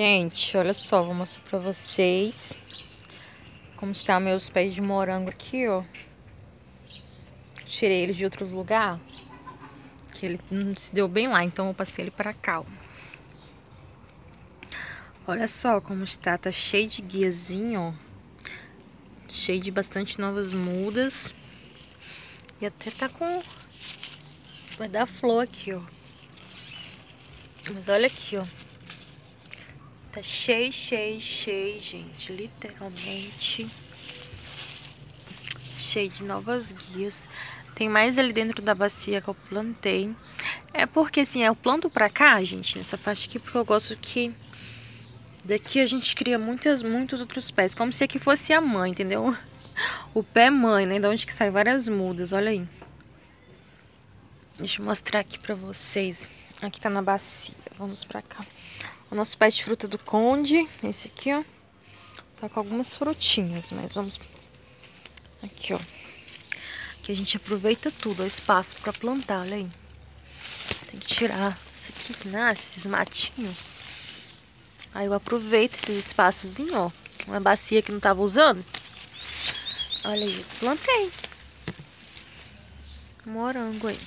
Gente, olha só, vou mostrar pra vocês como está meus pés de morango aqui, ó. Tirei eles de outros lugares, que ele não se deu bem lá, então eu passei ele pra cá, ó. Olha só como está, tá cheio de guiazinho, ó. Cheio de bastante novas mudas. E até tá com... Vai dar flor aqui, ó. Mas olha aqui, ó. Tá cheio, cheio, cheio, gente. Literalmente. Cheio de novas guias. Tem mais ali dentro da bacia que eu plantei. É porque, assim, eu planto pra cá, gente, nessa parte aqui, porque eu gosto que... Daqui a gente cria muitas, muitos outros pés. Como se aqui fosse a mãe, entendeu? O pé mãe, né? Da onde que sai várias mudas, olha aí. Deixa eu mostrar aqui pra vocês. Aqui tá na bacia. Vamos pra cá. O nosso pé de fruta do conde, esse aqui, ó. Tá com algumas frutinhas, mas vamos... Aqui, ó. Aqui a gente aproveita tudo, o espaço pra plantar, olha aí. Tem que tirar isso aqui que nasce, esses matinhos. Aí eu aproveito esse espaçozinho, ó. Uma bacia que não tava usando. Olha aí, plantei. Morango aí.